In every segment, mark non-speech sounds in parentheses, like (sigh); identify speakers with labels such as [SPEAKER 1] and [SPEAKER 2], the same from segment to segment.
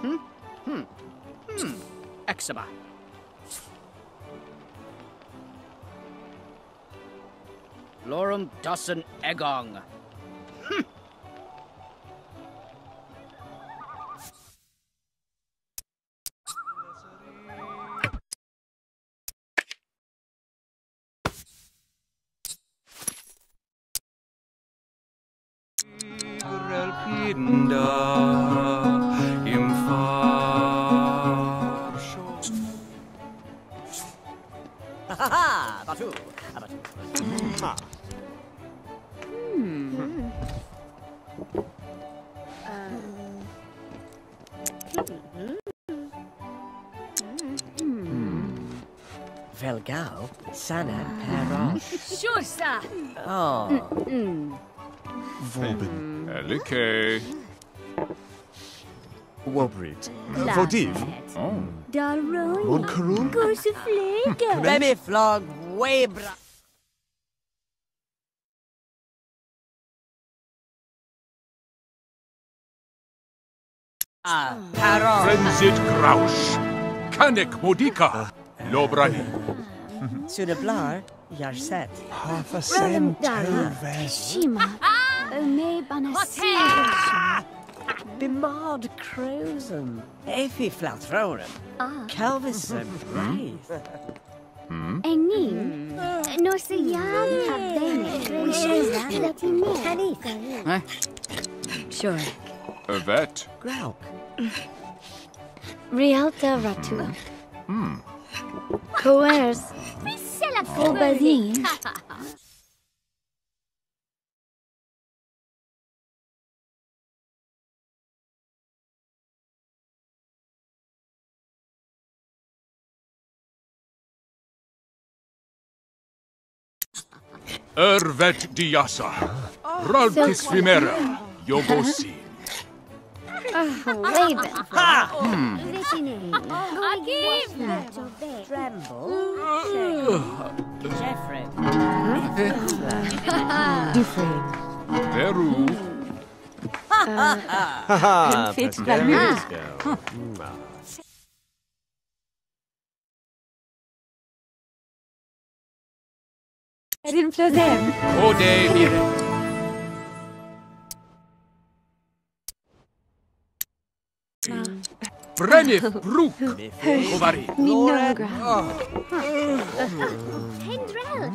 [SPEAKER 1] Hmm? Hmm. Hmm. Eczema. Lorum Dawson Egong.
[SPEAKER 2] Velgao, Sana, Peron.
[SPEAKER 3] Shursa!
[SPEAKER 2] Oh,
[SPEAKER 4] Vorben.
[SPEAKER 5] Elike.
[SPEAKER 4] Wobrid. Vodiv.
[SPEAKER 5] Oh.
[SPEAKER 3] Dalroy!
[SPEAKER 4] Mon Karun.
[SPEAKER 3] Gorseflega!
[SPEAKER 2] baby flog, way bra. Ah, Peron.
[SPEAKER 5] Frenzit Grausch. Kanek Modika. Lobrahi.
[SPEAKER 2] Sudablar, Yarset.
[SPEAKER 4] Half a cent.
[SPEAKER 3] Dara. Shima! Hmm? Hmm? Hmm. Me banasir!
[SPEAKER 2] Bemad Crozen. Effie Flathroren.
[SPEAKER 3] Ah,
[SPEAKER 2] Calvison Braith.
[SPEAKER 3] Enin! Norse jag hade
[SPEAKER 1] Eh?
[SPEAKER 3] Sure.
[SPEAKER 5] Evet.
[SPEAKER 2] Grauk.
[SPEAKER 3] Rialta Ratu. Coers. Obadin.
[SPEAKER 5] Ervet Diasa. Raltis Vimera. Yogosi.
[SPEAKER 3] Raven.
[SPEAKER 2] Tremble. Jeffrey.
[SPEAKER 5] Peru.
[SPEAKER 4] Ha ha!
[SPEAKER 2] Confit Fit
[SPEAKER 4] Paderisco.
[SPEAKER 5] Ode Mire. Brennif Brook. Kovari.
[SPEAKER 3] Minogra. Pendrell.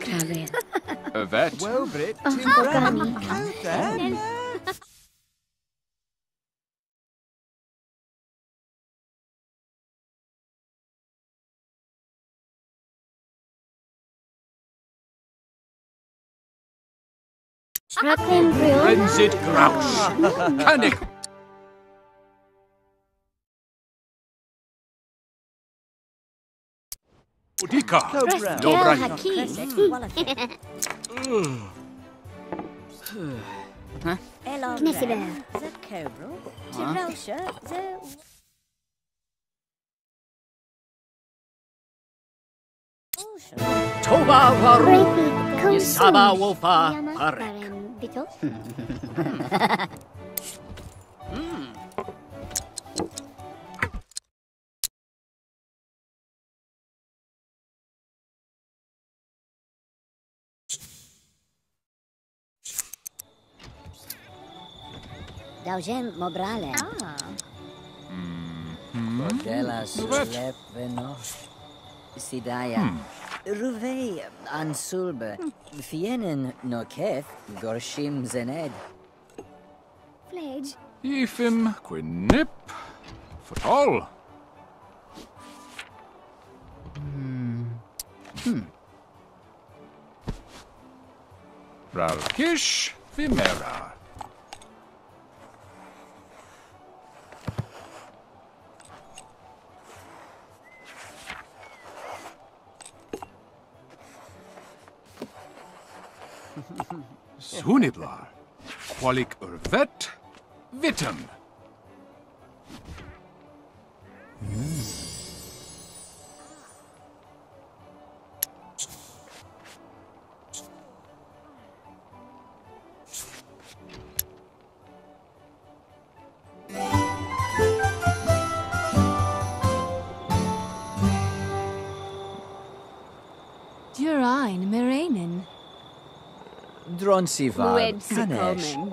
[SPEAKER 3] Kravet. Ah.
[SPEAKER 5] Evet.
[SPEAKER 4] Wobrid.
[SPEAKER 3] Gani. Racken Brill.
[SPEAKER 5] Frenzit Grausch. Kanek. Modika.
[SPEAKER 3] Raskel
[SPEAKER 5] Lobrahi.
[SPEAKER 3] Hakim.
[SPEAKER 2] The Cobra. Tirosha. The.
[SPEAKER 1] Tova Varu. Yisaba
[SPEAKER 3] Consum.
[SPEAKER 1] Wolfa
[SPEAKER 3] Yana
[SPEAKER 1] Parek. (laughs)
[SPEAKER 3] Baron Bittel. Daugen Mobrale. Ah. Mm-hmm.
[SPEAKER 2] Delas
[SPEAKER 5] Vet.
[SPEAKER 2] Lepveno. Sidaya. Hmm. Ruvei Ansulbe. Fienen Noketh. Gorshim Zened.
[SPEAKER 3] Fledge.
[SPEAKER 5] Ifim Quinip. Fatol. Hmm. Hmm. Ralkish Vimera. Suniblar. Qualik Urvet. Vitam.
[SPEAKER 6] Durain
[SPEAKER 2] Dronsivar
[SPEAKER 7] Mwed
[SPEAKER 2] Kanesh.
[SPEAKER 7] Sikomen.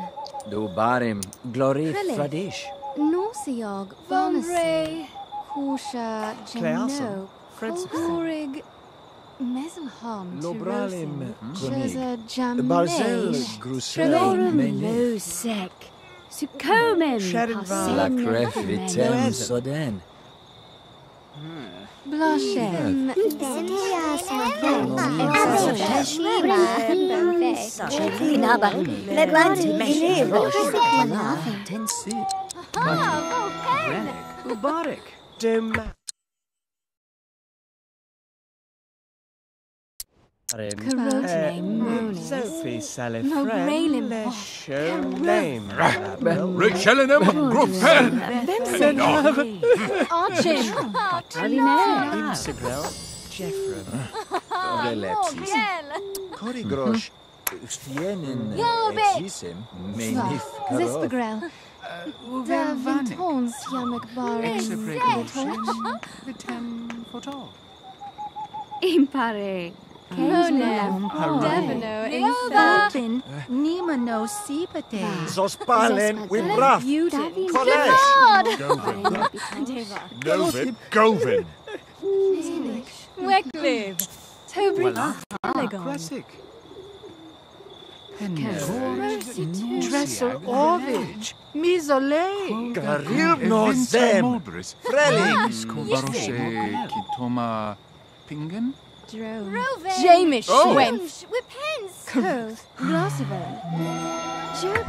[SPEAKER 2] Dubarim Glori
[SPEAKER 6] Krillin.
[SPEAKER 2] Fradish.
[SPEAKER 6] Norsiog Vonre. Korsha
[SPEAKER 4] Kleason.
[SPEAKER 6] Jemno.
[SPEAKER 4] Francis.
[SPEAKER 6] Kolhorig. Mezelham.
[SPEAKER 4] Lobralim Kunig.
[SPEAKER 6] Jeza
[SPEAKER 4] Barzel
[SPEAKER 6] Jamesh.
[SPEAKER 4] Grusel.
[SPEAKER 7] Lorum
[SPEAKER 4] Menil.
[SPEAKER 7] Losek. Sukomen.
[SPEAKER 4] Sharon Van.
[SPEAKER 2] La Cref
[SPEAKER 7] Nomen.
[SPEAKER 2] Vitem
[SPEAKER 4] Noezen.
[SPEAKER 2] Soden.
[SPEAKER 6] Blashem.
[SPEAKER 3] Naba, Leglanti, Ginevro,
[SPEAKER 2] Tensi.
[SPEAKER 1] Ubarik.
[SPEAKER 4] Dim.
[SPEAKER 6] Karotene Monis.
[SPEAKER 4] Sophie
[SPEAKER 6] Mogralim.
[SPEAKER 4] Salifred. Show name.
[SPEAKER 5] Richellenum Gruppel.
[SPEAKER 6] Archim.
[SPEAKER 4] Imsigrel. Jeffrey. Relepsis. Korigrosh.
[SPEAKER 2] Stienin
[SPEAKER 6] Jobik.
[SPEAKER 2] Exisim. Menif Karov.
[SPEAKER 6] Zispagrel. Da Vintons Yamek Barim.
[SPEAKER 5] Vitem Fotol.
[SPEAKER 7] Impare.
[SPEAKER 6] Monem. Devino. Infalpin.
[SPEAKER 8] Nima no sipate.
[SPEAKER 4] Zospalen Wimbraf.
[SPEAKER 6] Davin.
[SPEAKER 4] Kolesh.
[SPEAKER 7] Teva.
[SPEAKER 4] Novin. Govin.
[SPEAKER 6] Wegliv. Tobri.
[SPEAKER 5] Classic.
[SPEAKER 8] Dressel Orvich. Mizole.
[SPEAKER 4] Garil no zem.
[SPEAKER 5] Mulberries.
[SPEAKER 4] Frelig.
[SPEAKER 5] Baroshe Kitoma Pingen.
[SPEAKER 6] Jamish.
[SPEAKER 5] Oh.
[SPEAKER 6] Wenf. Curls. Glossiver. Job.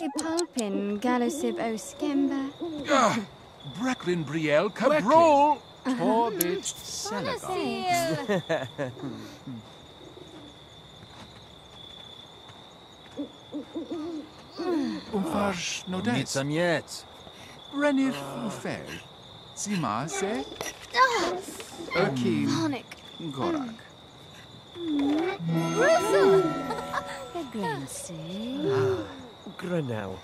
[SPEAKER 6] Ipalpin, Galosib o Skemba.
[SPEAKER 5] Ah, Bracklin Brielle Cabrol. Torbit (laughs) (laughs) Selagon. Umfarsh Nodet.
[SPEAKER 2] Mitsamiet.
[SPEAKER 5] Renif Ufel. Zimase. Erkin ah.
[SPEAKER 6] Honic.
[SPEAKER 5] Gorak. Mm. (laughs)
[SPEAKER 4] Ah, Grenell.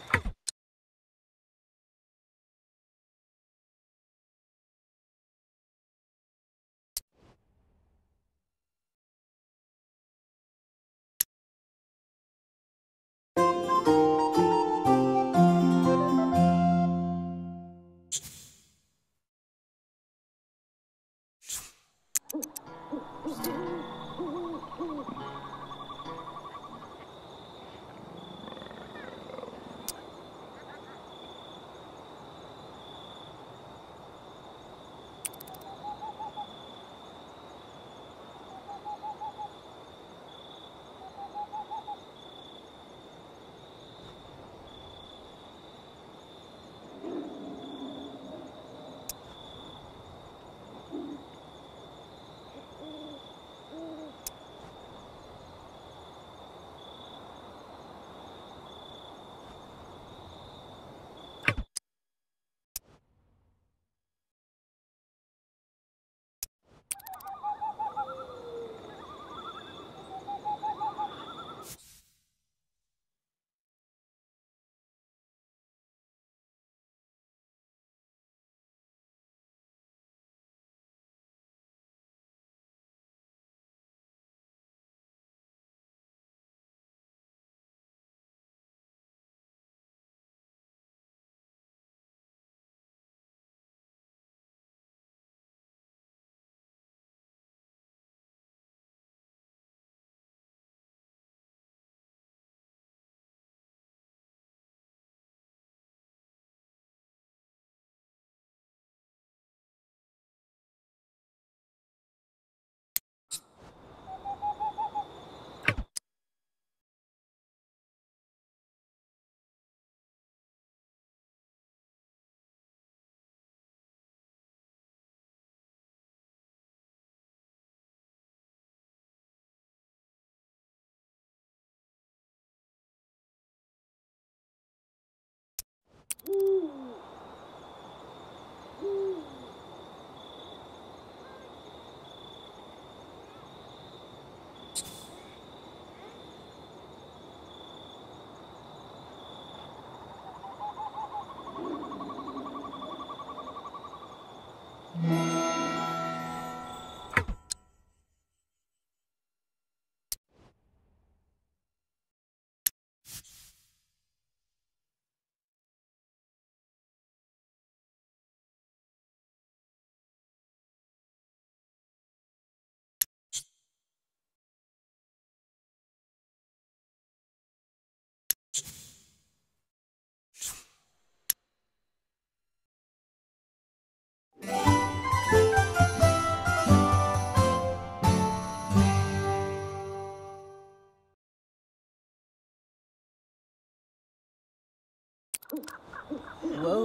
[SPEAKER 4] Ooh, ooh, ooh. Ooh.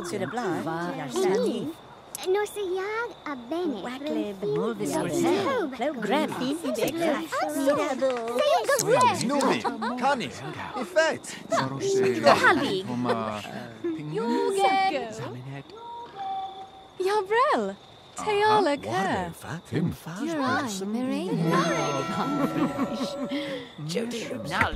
[SPEAKER 3] Sydd y blaen, ia'r sani.
[SPEAKER 9] Nos y iag a benet.
[SPEAKER 3] Waclib, mulfus o'r hel. Plew grem.
[SPEAKER 2] Snoomi, Connie, effect.
[SPEAKER 5] Sorose.
[SPEAKER 6] Hallig.
[SPEAKER 5] Toma.
[SPEAKER 6] Jorgen.
[SPEAKER 5] Saminet.
[SPEAKER 6] Jabrel. Teala Kerr.
[SPEAKER 5] Tim.
[SPEAKER 6] You're on, Mirena.
[SPEAKER 1] Now,